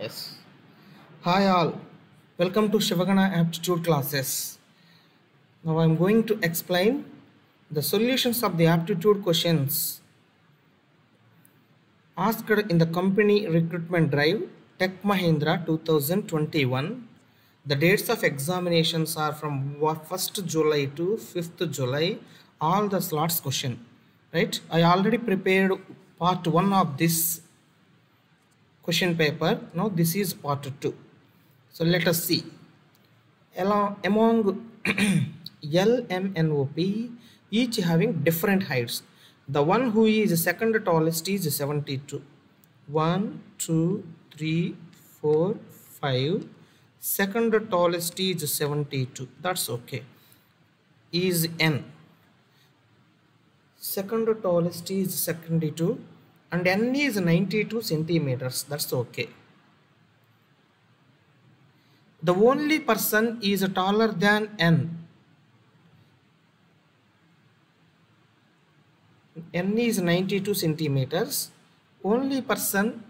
Yes. Hi all. Welcome to Shivagana aptitude classes. Now I'm going to explain the solutions of the aptitude questions asked in the company recruitment drive Tech Mahindra 2021. The dates of examinations are from 1st July to 5th July. All the slots question. Right? I already prepared part 1 of this question paper. Now this is part 2. So let us see. Among L, M, and OP, each having different heights. The one who is second tallest is 72. 1, 2, 3, 4, 5. Second tallest is 72. That's okay. Is N. Second tallest is 72 and N is 92 centimeters. That's okay. The only person is taller than N. N is 92 centimeters. Only person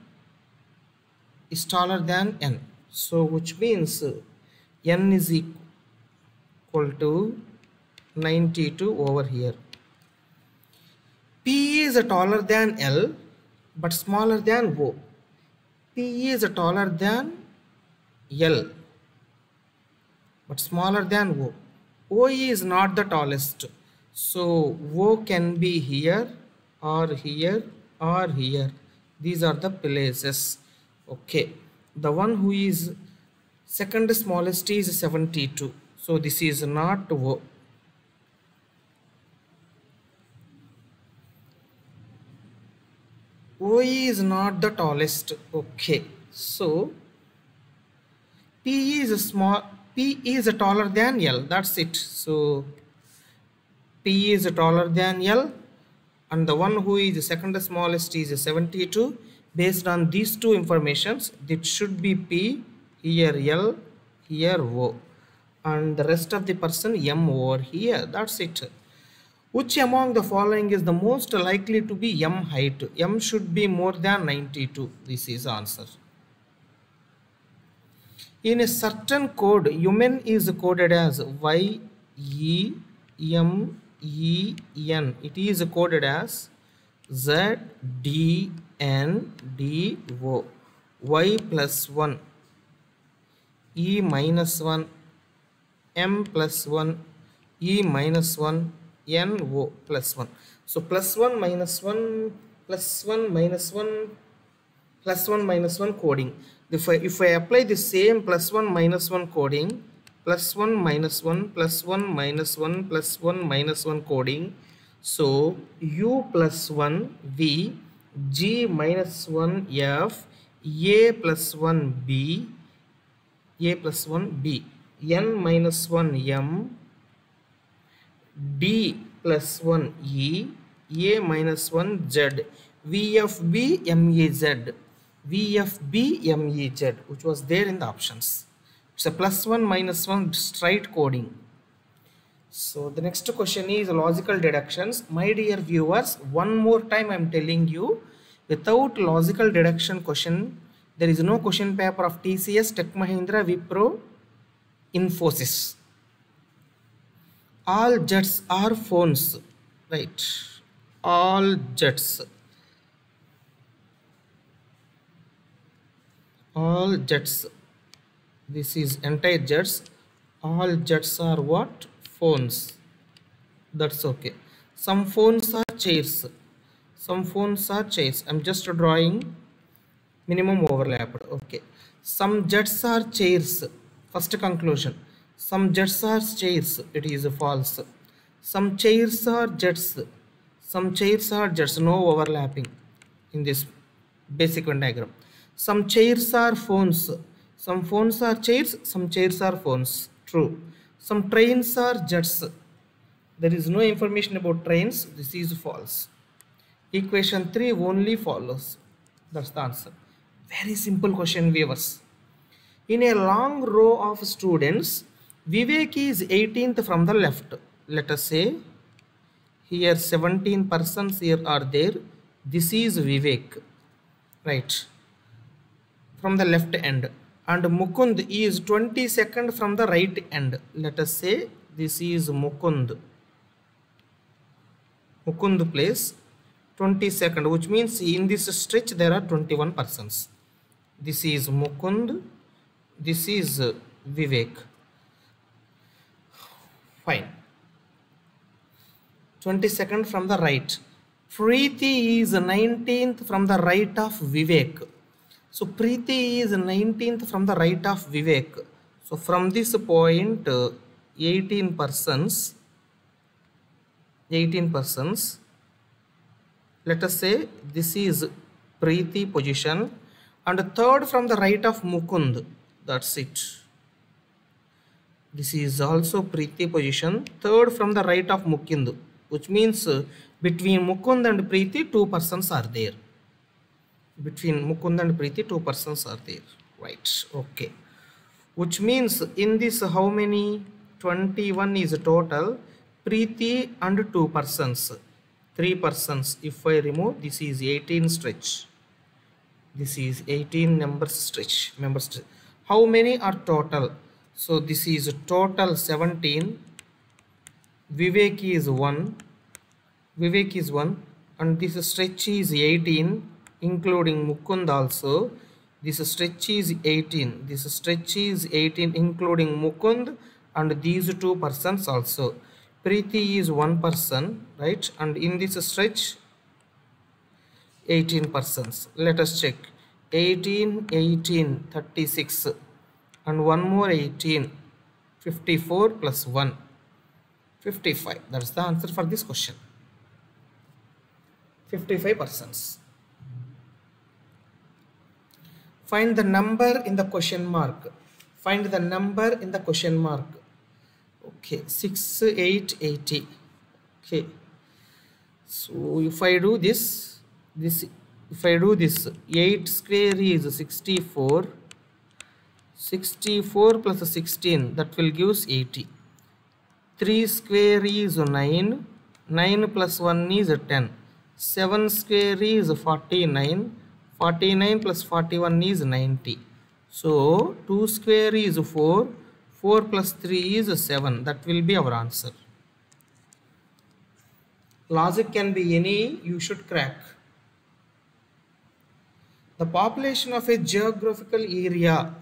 is taller than N. So which means N is equal to 92 over here. P is taller than L but smaller than O. P is taller than L but smaller than O. O is not the tallest. So O can be here or here or here. These are the places. Okay. The one who is second smallest is 72. So this is not O. O is not the tallest. Okay. So P is a small. P is taller than L. That's it. So P is taller than L and the one who is the second smallest is 72. Based on these two informations, it should be P, here L, here O and the rest of the person M over here. That's it. Which among the following is the most likely to be M height? M should be more than 92. This is answer. In a certain code, human is coded as Y E M E N. It is coded as Z D N D O. Y plus 1. E minus 1. M plus 1. E minus 1. N O plus 1. So plus 1 minus 1 plus 1 minus 1 plus 1 minus 1 coding. If I, if I apply the same plus 1 minus 1 coding, plus 1 minus 1 plus 1 minus 1 plus 1 minus 1 coding, so U plus 1 V, G minus 1 F, A plus 1 B, A plus 1 B, N minus 1 M, D plus 1 E, A minus 1 Z, VFB MEZ. VFB MEZ which was there in the options. It's a plus 1 minus 1 straight coding. So the next question is logical deductions. My dear viewers, one more time I am telling you without logical deduction question there is no question paper of TCS, Tech Mahindra, Wipro, Infosys. All jets are phones, right? All jets. all jets. This is entire jets. All jets are what? Phones. That's okay. Some phones are chairs. Some phones are chairs. I'm just drawing minimum overlap. Okay. Some jets are chairs. First conclusion some jets are chairs it is false. Some chairs are jets. Some chairs are jets no overlapping in this basic Venn diagram. Some chairs are phones. Some phones are chairs some chairs are phones. True. Some trains are jets. There is no information about trains this is false. Equation 3 only follows. That's the answer. Very simple question viewers. In a long row of students vivek is 18th from the left let us say here 17 persons here are there this is vivek right from the left end and Mukund is 20 second from the right end. Let us say this is Mukund. Mukund place 20 second which means in this stretch there are 21 persons. This is Mukund. This is Vivek. Fine. 22nd from the right. Preeti is 19th from the right of Vivek. So Preeti is 19th from the right of Vivek. So from this point, uh, 18 persons, 18 persons. Let us say this is Preeti position and third from the right of Mukund. That's it. This is also Preeti position. Third from the right of Mukund, which means uh, between Mukund and Preeti, two persons are there. Between Mukund and Preeti, two persons are there. Right. Okay. Which means in this, how many? 21 is total. Preeti and two persons. Three persons. If I remove, this is 18 stretch. This is 18 number stretch. Member stretch. How many are total? So this is total 17. Vivek is 1. Vivek is 1 and this stretch is 18 including Mukund also. This stretch is 18. This stretch is 18 including Mukund and these two persons also. Preeti is one person right and in this stretch 18 persons. Let us check 18, 18, 36 and one more 18 54 plus 1 55 that's the answer for this question. 55 persons. Find the number in the question mark. Find the number in the question mark. Okay 6 8 80 okay. So if i do this this if i do this 8 square is 64 64 plus 16 that will gives 80 3 square is 9 9 plus 1 is 10 7 square is 49 49 plus 41 is 90 so 2 square is 4 4 plus 3 is 7 that will be our answer. Logic can be any you should crack. The population of a geographical area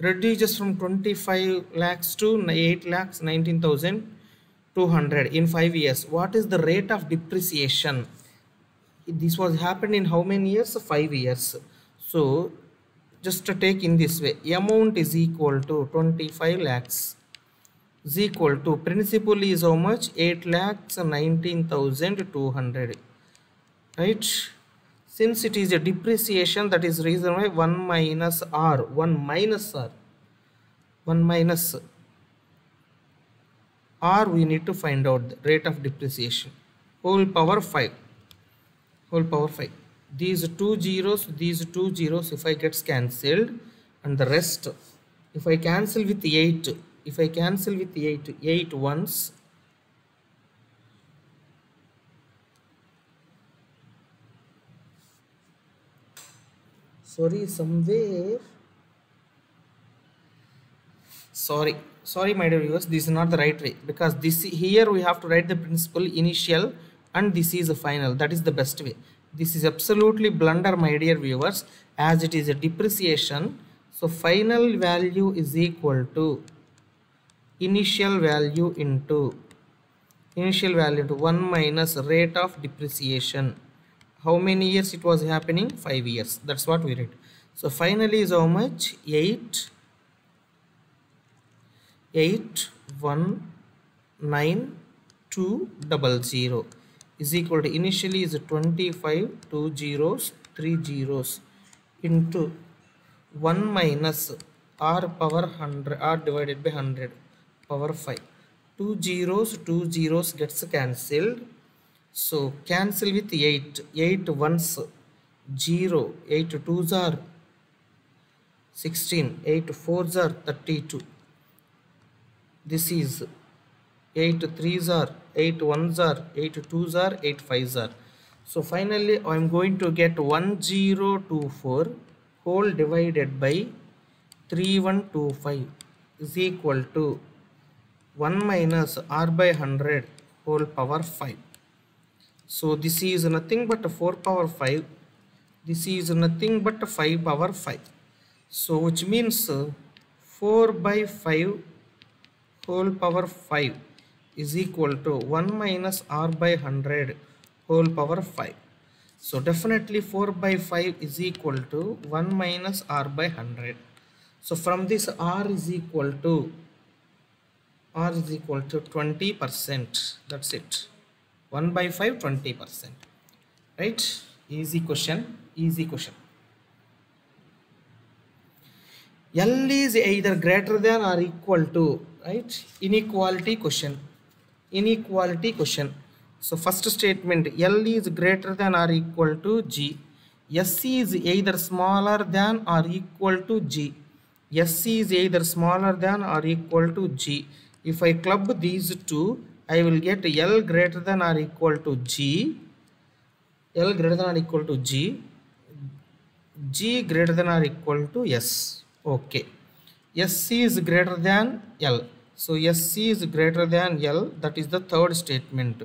reduces from 25 lakhs to 8 lakhs 19,200 in 5 years. What is the rate of depreciation? This was happened in how many years? 5 years. So just to take in this way, amount is equal to 25 lakhs is equal to principal is how much? 8 lakhs 19,200. Right? Since it is a depreciation that is reason why 1 minus r 1 minus r 1 minus r we need to find out the rate of depreciation. Whole power 5 whole power 5 these two zeros these two zeros if i gets cancelled and the rest if i cancel with 8 if i cancel with 8 8 once sorry somewhere. Sorry. Sorry my dear viewers this is not the right way. Because this here we have to write the principal initial and this is the final. That is the best way. This is absolutely blunder my dear viewers as it is a depreciation. So final value is equal to initial value into initial value to 1 minus rate of depreciation how many years it was happening? 5 years. That's what we read. So finally is how much? 8 8 1 9 2 double 0 is equal to initially is 25 2 zeros 3 zeros into 1 minus r power 100 r divided by 100 power 5 2 zeros 2 zeros gets cancelled so cancel with 8 8 ones. 0 8 twos are 16 8 fours are 32 this is 8 threes are 8 ones are 8 twos are 8 fives are. So finally i'm going to get 1024 whole divided by 3125 is equal to 1 minus r by 100 whole power 5 so this is nothing but 4 power 5 this is nothing but 5 power 5 so which means uh, 4 by 5 whole power 5 is equal to 1 minus r by 100 whole power 5 so definitely 4 by 5 is equal to 1 minus r by 100 so from this r is equal to r is equal to 20 percent. That's it 1 by 5 20 percent. Right? Easy question. Easy question. L is either greater than or equal to right? Inequality question. Inequality question. So first statement L is greater than or equal to G. G S is either smaller than or equal to G G. S is either smaller than or equal to G. If I club these two I will get L greater than or equal to G. L greater than or equal to G. G greater than or equal to S. Okay. SC is greater than L. So SC is greater than L. That is the third statement.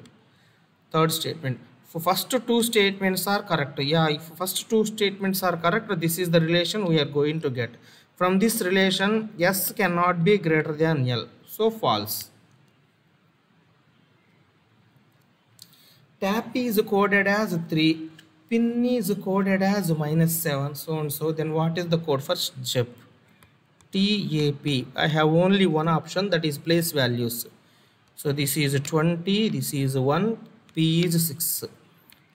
Third statement. For first two statements are correct. Yeah if first two statements are correct this is the relation we are going to get. From this relation S cannot be greater than L. So false tap is coded as 3 pin is coded as minus 7 so and so then what is the code for JEP TAP I have only one option that is place values. So this is 20 this is 1 P is 6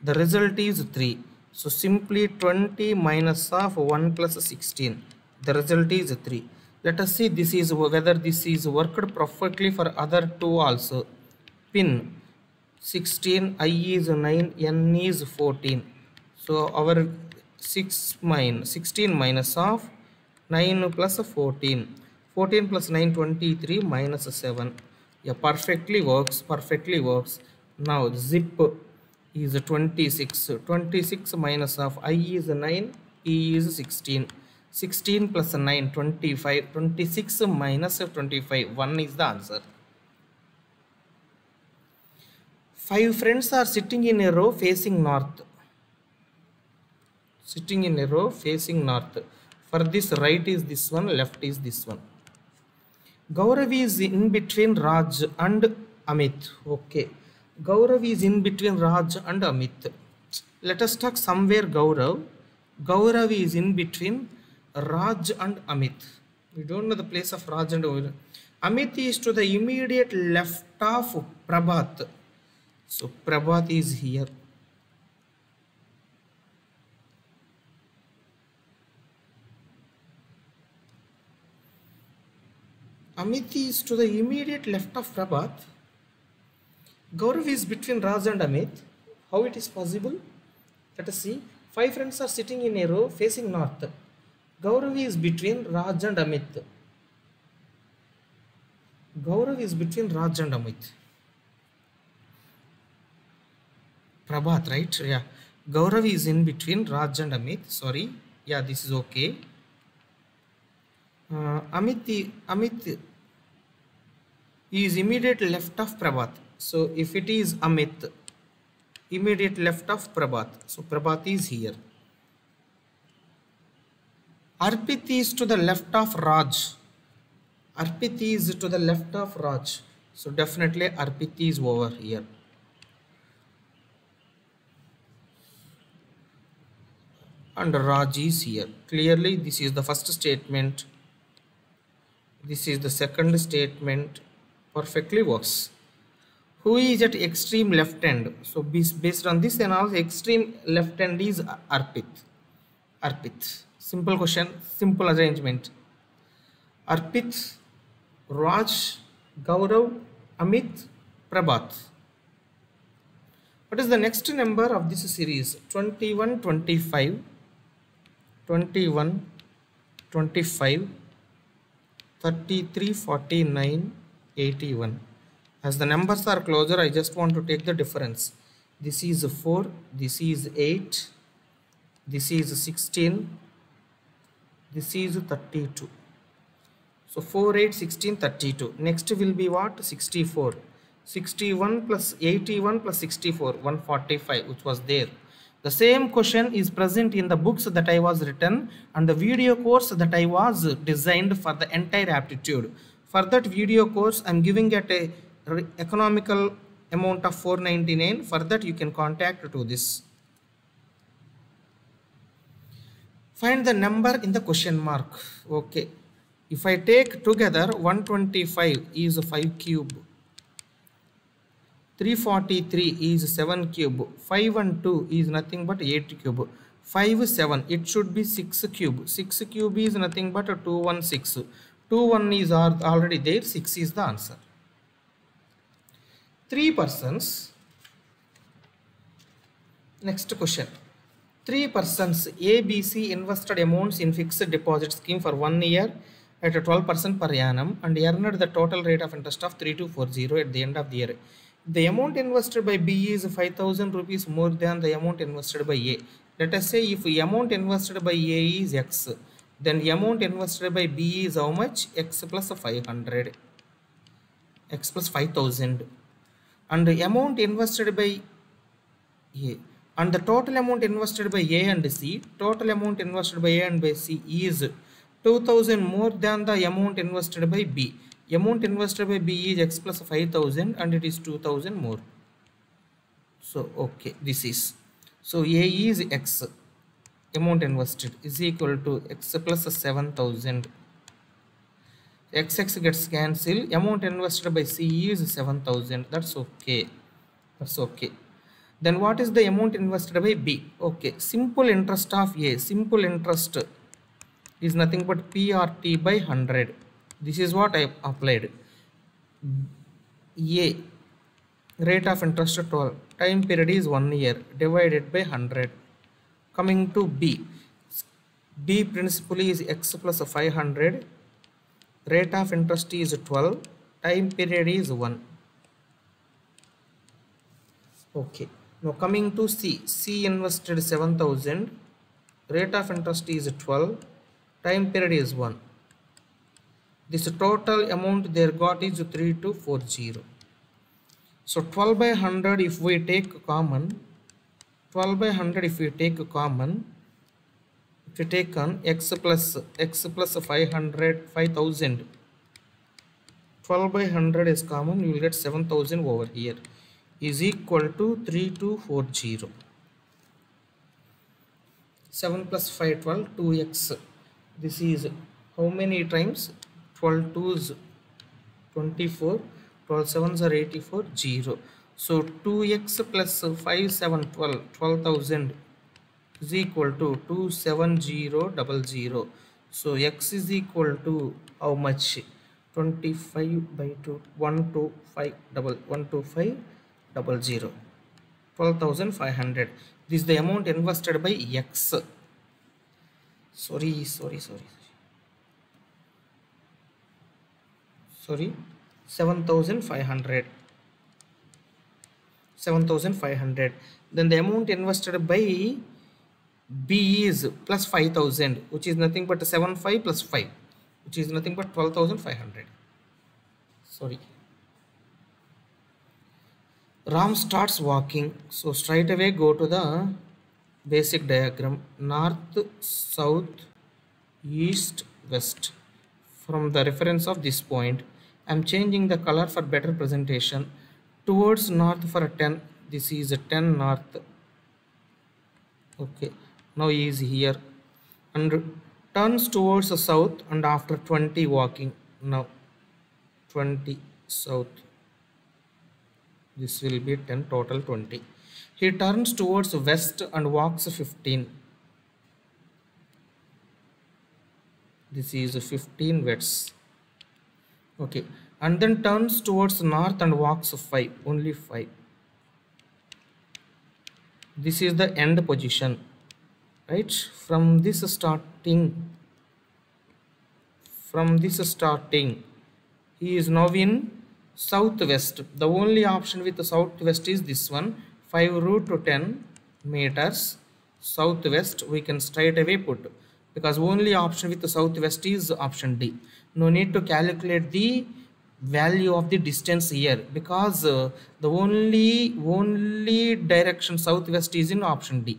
the result is 3 so simply 20 minus of 1 plus 16 the result is 3 let us see this is whether this is worked perfectly for other two also. Pin 16 i is 9 n is 14 so our 6 minus 16 minus of 9 plus 14 14 plus 9 23 minus 7 yeah perfectly works perfectly works. Now zip is 26 26 minus of i is 9 e is 16 16 plus 9 25 26 minus 25 1 is the answer five friends are sitting in a row facing north. Sitting in a row facing north. For this right is this one left is this one. Gaurav is in between Raj and Amit. Okay. Gaurav is in between Raj and Amit. Let us talk somewhere Gaurav. Gaurav is in between Raj and Amit. We don't know the place of Raj and Gaurav Amit is to the immediate left of Prabhat so Prabhat is here Amit is to the immediate left of Prabhat. Gaurav is between Raj and Amit. How it is possible? Let us see. Five friends are sitting in a row facing north. Gaurav is between Raj and Amit. Gaurav is between Raj and Amit. Prabhat, right? Yeah. Gaurav is in between Raj and Amit. Sorry. Yeah, this is okay. Uh, Amit, Amit is immediate left of Prabhat. So if it is Amit, immediate left of Prabhat. So Prabhat is here. Arpit is to the left of Raj. Arpit is to the left of Raj. So definitely Arpit is over here. And Raj is here. Clearly this is the first statement. This is the second statement. Perfectly works. Who is at extreme left end? So based on this and also extreme left end is Arpit. Arpit. Simple question, simple arrangement. Arpit, Raj, Gaurav, Amit, Prabhat. What is the next number of this series? 21, 25, 21, 25, 33, 49, 81. As the numbers are closer, I just want to take the difference. This is 4, this is 8, this is 16, this is 32 so 4 8 16 32 next will be what? 64 61 plus 81 plus 64 145 which was there the same question is present in the books that I was written and the video course that I was designed for the entire aptitude. For that video course, I'm giving it a economical amount of 499. For that, you can contact to this. Find the number in the question mark. Okay. If I take together 125 is 5 cube. 343 is 7 cube. 5 and 2 is nothing but 8 cube. 5 7 it should be 6 cube. 6 cube is nothing but 216 21 is already there 6 is the answer. 3 persons. Next question. 3 persons ABC invested amounts in fixed deposit scheme for 1 year at 12% per annum and earned the total rate of interest of 3240 at the end of the year the amount invested by B is 5000 rupees more than the amount invested by A. Let us say if the amount invested by A is X, then the amount invested by B is how much? X plus 500. X plus 5000. And the amount invested by A. And the total amount invested by A and C, total amount invested by A and by C is 2000 more than the amount invested by B amount invested by B is x plus 5000 and it is 2000 more. So, okay, this is. So, A is x amount invested is equal to x plus 7000. xx gets cancelled. Amount invested by C is 7000. That's okay. That's okay. Then what is the amount invested by B? Okay, simple interest of A. Simple interest is nothing but PRT by 100 this is what I applied. A rate of interest 12 time period is 1 year divided by 100 coming to B. B principal is x plus 500 rate of interest is 12 time period is 1 okay. Now coming to C. C invested 7000 rate of interest is 12 time period is 1 this total amount they got is 3240 so 12 by 100 if we take common 12 by 100 if we take common if you take on x plus x plus 500 5000 12 by 100 is common you will get 7000 over here. Is equal to 3240 7 plus 5 12 2x this is how many times 12 2s 24 12 7s are 84 0 so 2x plus 5 7 12 12000 is equal to 27000 so x is equal to how much? 25 by 2 125 double 125 double 0 12500 this is the amount invested by x. Sorry sorry sorry sorry? 7500 7500 then the amount invested by B is plus 5000 which is nothing but 75 plus 5 which is nothing but 12500 sorry. Ram starts walking so straight away go to the basic diagram. North south east west from the reference of this point I'm changing the color for better presentation. Towards north for 10 this is a 10 north. Okay now he is here. And turns towards the south and after 20 walking. Now 20 south. This will be 10 total 20 he turns towards west and walks 15 this is 15 wets okay. And then turns towards north and walks 5 only 5 this is the end position right? From this starting from this starting he is now in southwest. The only option with the southwest is this one 5 root to 10 meters southwest we can straight away put because only option with the southwest is option D. No need to calculate the value of the distance here because uh, the only only direction southwest is in option D.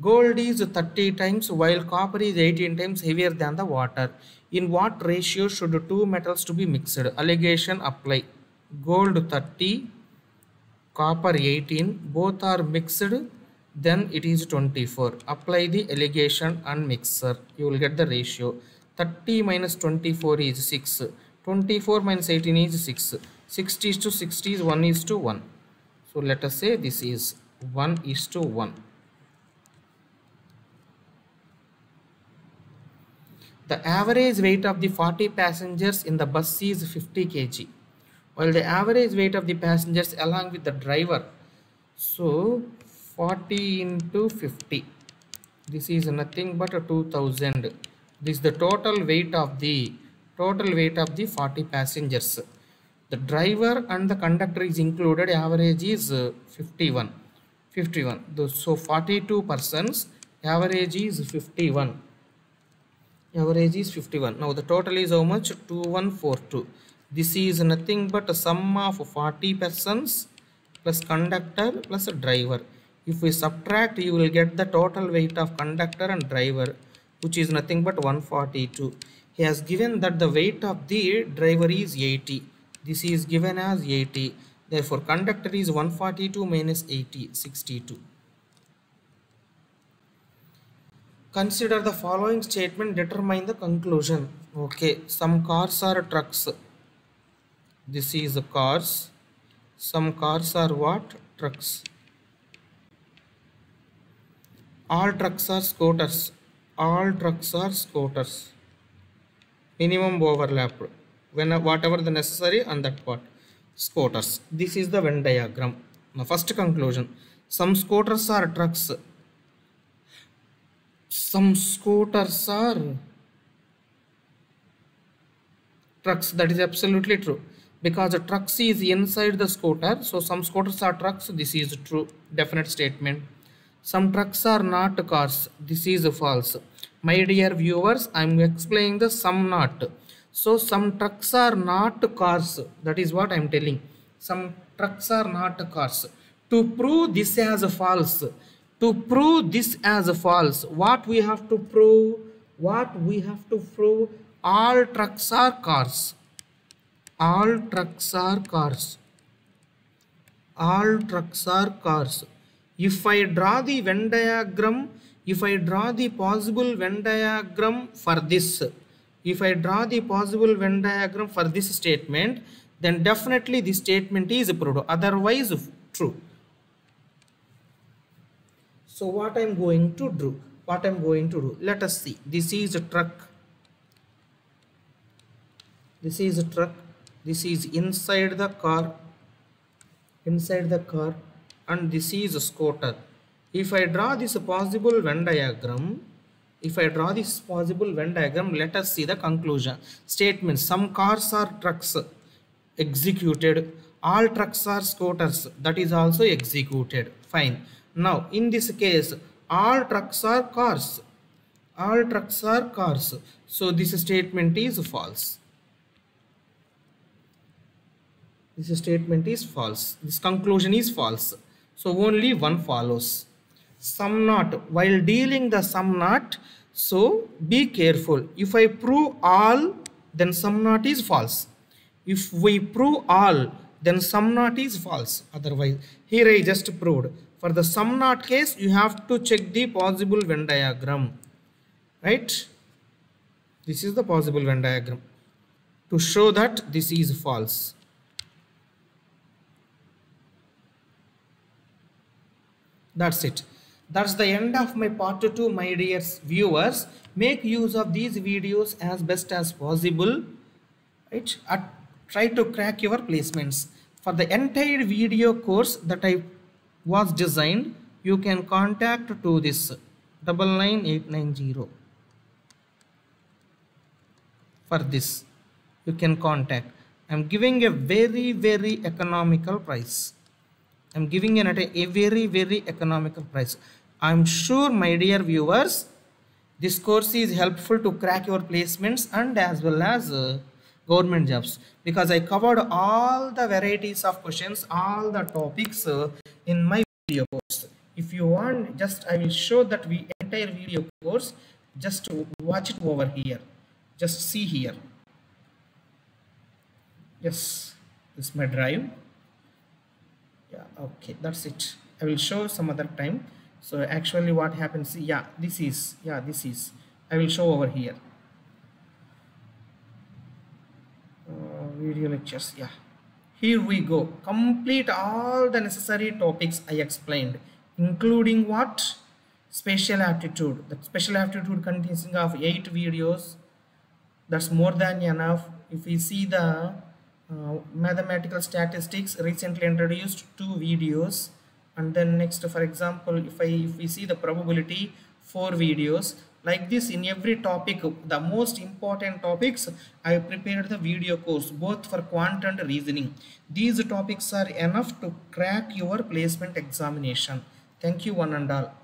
Gold is 30 times while copper is 18 times heavier than the water. In what ratio should two metals to be mixed? Alligation apply. Gold 30, copper 18, both are mixed, then it is 24. Apply the alligation and mixer. You will get the ratio. 30 minus 24 is 6. 24 minus 18 is 6. 60 is to 60 is 1 is to 1. So let us say this is 1 is to 1. The average weight of the 40 passengers in the bus is 50 kg, while the average weight of the passengers along with the driver. So 40 into 50. This is nothing but a 2000. This is the total weight of the total weight of the 40 passengers. The driver and the conductor is included. Average is uh, 51. 51. So 42 persons. Average is 51 average is 51 now the total is how much 2142 this is nothing but a sum of 40 persons plus conductor plus driver if we subtract you will get the total weight of conductor and driver which is nothing but 142 he has given that the weight of the driver is 80 this is given as 80 therefore conductor is 142 minus 80 62 Consider the following statement, determine the conclusion. Okay, some cars are trucks. This is cars. Some cars are what? Trucks. All trucks are scooters. All trucks are scooters. Minimum overlap. When whatever the necessary on that part. Scooters. This is the Venn diagram. Now first conclusion. Some scooters are trucks some scooters are trucks that is absolutely true because the trucks is inside the scooter so some scooters are trucks this is true definite statement some trucks are not cars. This is false. My dear viewers i'm explaining the some not. So some trucks are not cars. That is what i'm telling. Some trucks are not cars. To prove this as false to prove this as false what we have to prove what we have to prove all trucks are cars. All trucks are cars. All trucks are cars if i draw the venn diagram if i draw the possible venn diagram for this if i draw the possible venn diagram for this statement then definitely the statement is proved otherwise true. So what i'm going to do what i'm going to do let us see. This is a truck. This is a truck. This is inside the car. Inside the car and this is a scooter if i draw this possible venn diagram if i draw this possible venn diagram let us see the conclusion. Statement some cars are trucks executed all trucks are scooters that is also executed. Fine. Now in this case all trucks are cars. All trucks are cars. So this statement is false. This statement is false. This conclusion is false so only one follows. Sum not. While dealing the sum not so be careful. If i prove all then sum not is false. If we prove all then sum not is false. Otherwise here i just proved. For the sum not case you have to check the possible venn diagram. Right? This is the possible venn diagram. To show that this is false that's it. That's the end of my part 2 my dear viewers. Make use of these videos as best as possible. Right? At, try to crack your placements. For the entire video course that i was designed you can contact to this double nine eight nine zero. For this you can contact. I'm giving a very very economical price i'm giving it at a, a very very economical price. I'm sure my dear viewers this course is helpful to crack your placements and as well as uh, government jobs. Because i covered all the varieties of questions all the topics uh, in my video course. If you want just i will show that we entire video course just watch it over here. Just see here. Yes this is my drive yeah okay that's it. I will show some other time. So actually what happens yeah this is yeah this is. I will show over here. Uh, video lectures yeah. Here we go. Complete all the necessary topics i explained including what? Special aptitude. The special aptitude consisting of eight videos. That's more than enough. If we see the uh, mathematical statistics recently introduced two videos. And then next for example if i if we see the probability four videos. Like this in every topic the most important topics i prepared the video course both for quant and reasoning. These topics are enough to crack your placement examination. Thank you one and all